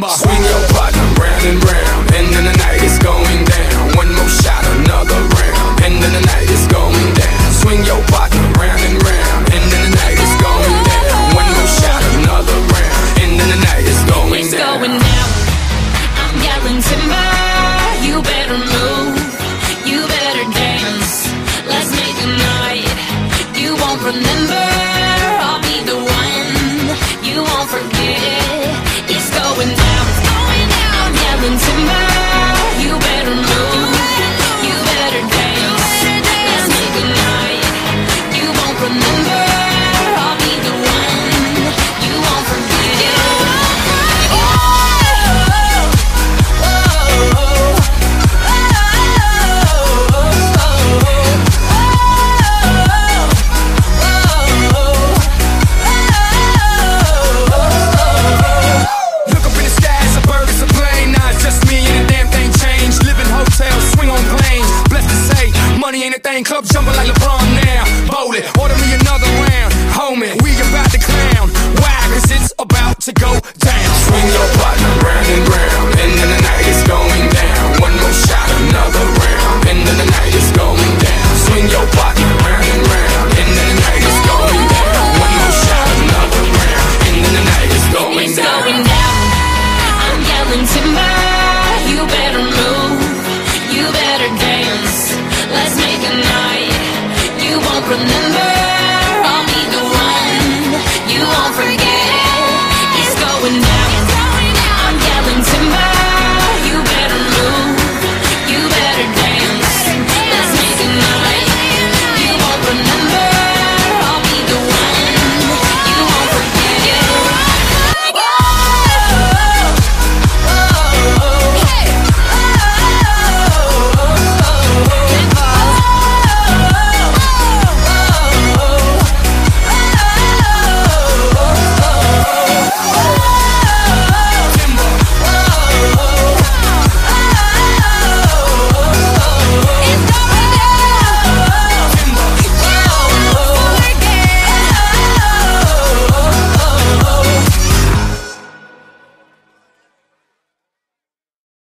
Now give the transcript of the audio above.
number. fan club jumping like